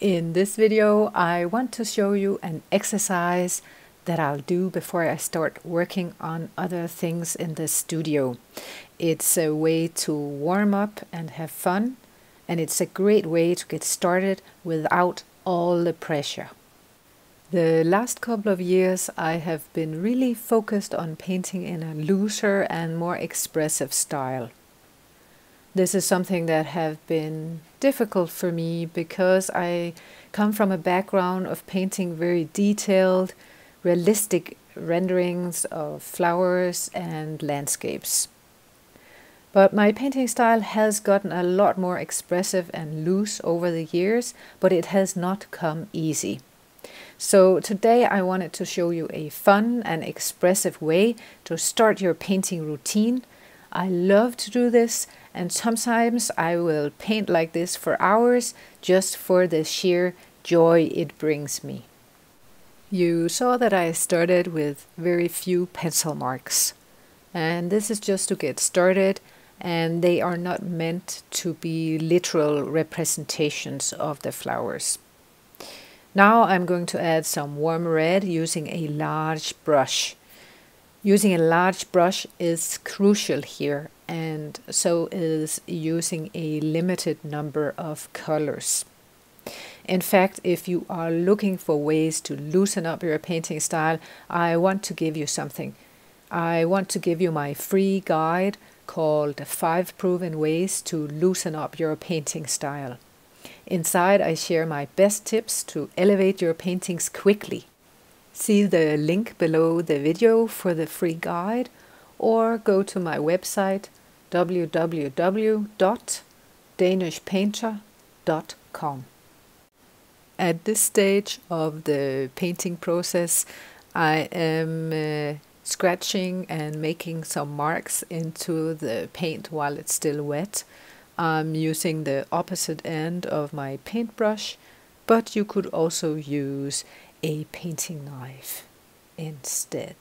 In this video, I want to show you an exercise that I'll do before I start working on other things in the studio. It's a way to warm up and have fun, and it's a great way to get started without all the pressure. The last couple of years, I have been really focused on painting in a looser and more expressive style. This is something that have been difficult for me because I come from a background of painting very detailed, realistic renderings of flowers and landscapes. But my painting style has gotten a lot more expressive and loose over the years, but it has not come easy. So today I wanted to show you a fun and expressive way to start your painting routine. I love to do this and sometimes I will paint like this for hours just for the sheer joy it brings me. You saw that I started with very few pencil marks and this is just to get started and they are not meant to be literal representations of the flowers. Now I'm going to add some warm red using a large brush. Using a large brush is crucial here and so is using a limited number of colors. In fact, if you are looking for ways to loosen up your painting style, I want to give you something. I want to give you my free guide called 5 Proven Ways to Loosen Up Your Painting Style. Inside I share my best tips to elevate your paintings quickly. See the link below the video for the free guide or go to my website www.danishpainter.com. At this stage of the painting process, I am uh, scratching and making some marks into the paint while it's still wet. I'm using the opposite end of my paintbrush, but you could also use a painting knife instead.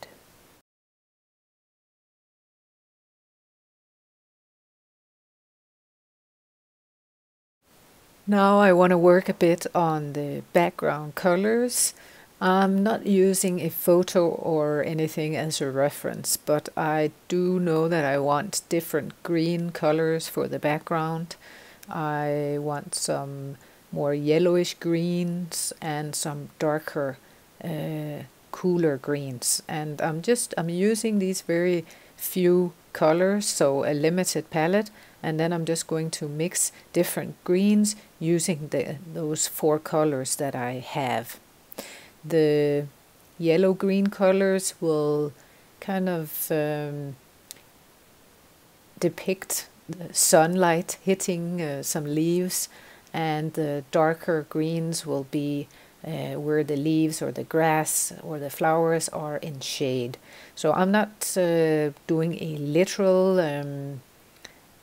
Now I want to work a bit on the background colors. I'm not using a photo or anything as a reference, but I do know that I want different green colors for the background. I want some more yellowish greens and some darker, uh, cooler greens. And I'm just, I'm using these very few colors, so a limited palette, and then I'm just going to mix different greens using the, those four colors that I have. The yellow-green colors will kind of um, depict the sunlight hitting uh, some leaves and the darker greens will be uh, where the leaves or the grass or the flowers are in shade. So I'm not uh, doing a literal um,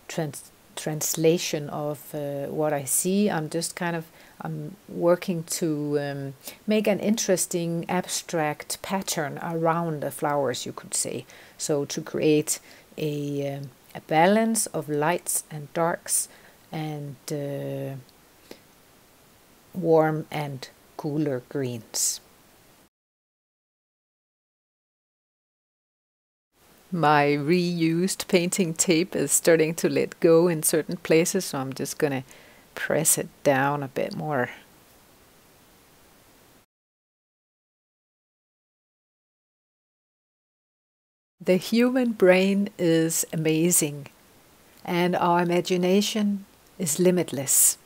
trans translation of uh, what I see. I'm just kind of I'm working to um, make an interesting abstract pattern around the flowers, you could say. So to create a, um, a balance of lights and darks and uh, warm and cooler greens. My reused painting tape is starting to let go in certain places, so I'm just going to press it down a bit more. The human brain is amazing, and our imagination is limitless.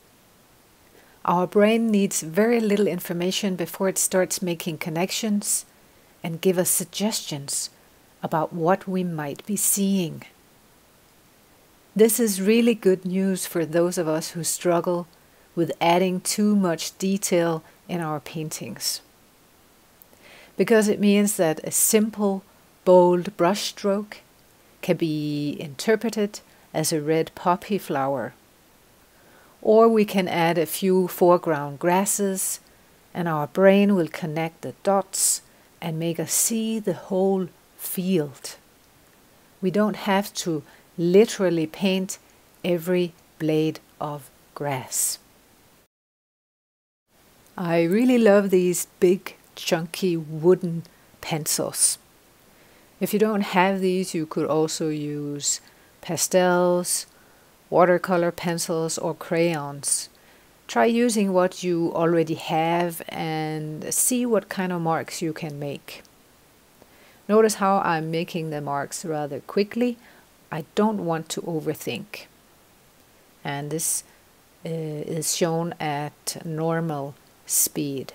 Our brain needs very little information before it starts making connections and give us suggestions about what we might be seeing. This is really good news for those of us who struggle with adding too much detail in our paintings. Because it means that a simple, bold brushstroke can be interpreted as a red poppy flower. Or we can add a few foreground grasses and our brain will connect the dots and make us see the whole field. We don't have to literally paint every blade of grass. I really love these big chunky wooden pencils. If you don't have these, you could also use pastels, watercolor pencils, or crayons. Try using what you already have and see what kind of marks you can make. Notice how I'm making the marks rather quickly. I don't want to overthink. And this uh, is shown at normal speed.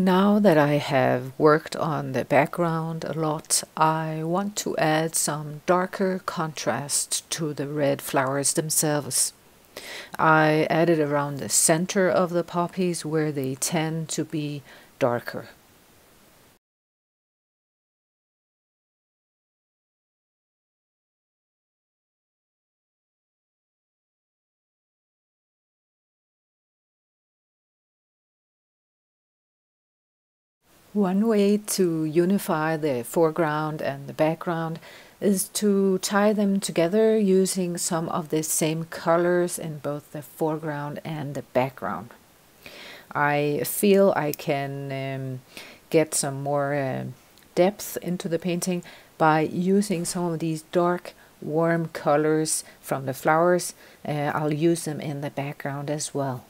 Now that I have worked on the background a lot, I want to add some darker contrast to the red flowers themselves. I added around the center of the poppies where they tend to be darker. One way to unify the foreground and the background is to tie them together using some of the same colors in both the foreground and the background. I feel I can um, get some more uh, depth into the painting by using some of these dark warm colors from the flowers. Uh, I'll use them in the background as well.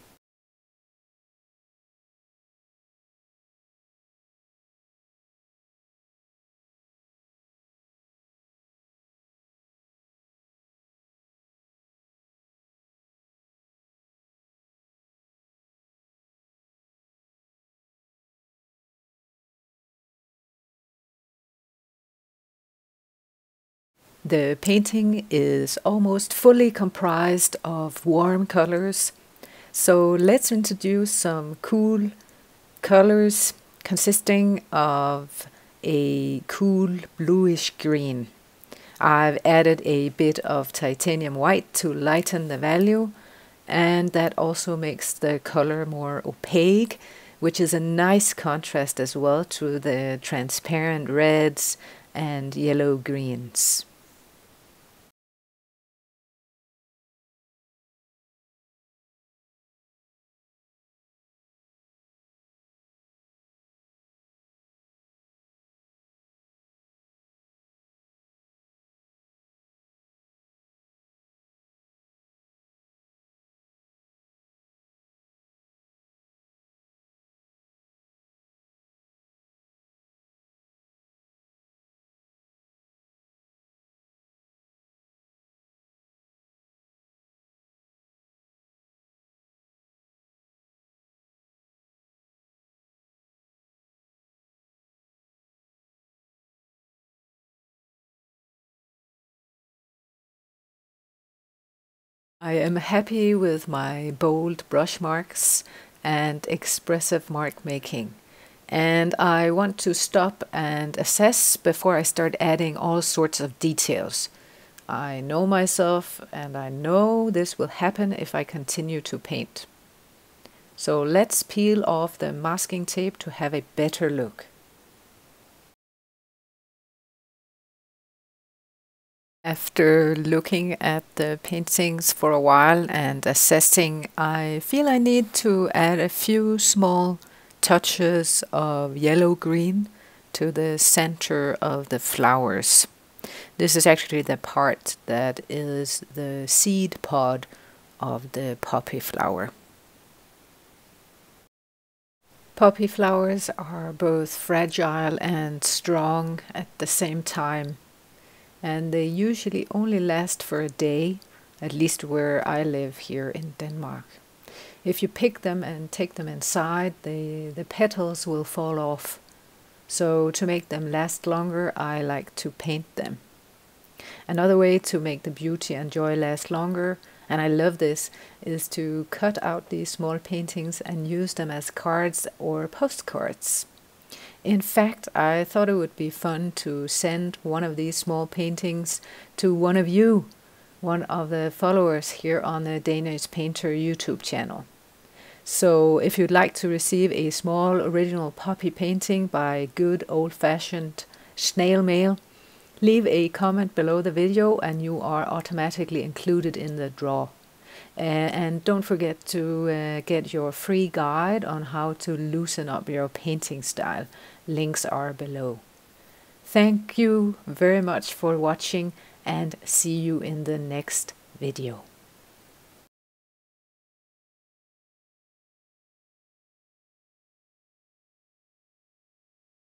The painting is almost fully comprised of warm colors, so let's introduce some cool colors consisting of a cool bluish green. I've added a bit of titanium white to lighten the value and that also makes the color more opaque which is a nice contrast as well to the transparent reds and yellow greens. I am happy with my bold brush marks and expressive mark making. And I want to stop and assess before I start adding all sorts of details. I know myself and I know this will happen if I continue to paint. So let's peel off the masking tape to have a better look. After looking at the paintings for a while and assessing, I feel I need to add a few small touches of yellow-green to the center of the flowers. This is actually the part that is the seed pod of the poppy flower. Poppy flowers are both fragile and strong at the same time and they usually only last for a day, at least where I live here in Denmark. If you pick them and take them inside, the, the petals will fall off. So to make them last longer, I like to paint them. Another way to make the beauty and joy last longer, and I love this, is to cut out these small paintings and use them as cards or postcards. In fact, I thought it would be fun to send one of these small paintings to one of you, one of the followers here on the Danish Painter YouTube channel. So if you'd like to receive a small original poppy painting by good old-fashioned snail mail, leave a comment below the video and you are automatically included in the draw. And don't forget to uh, get your free guide on how to loosen up your painting style. Links are below. Thank you very much for watching and see you in the next video.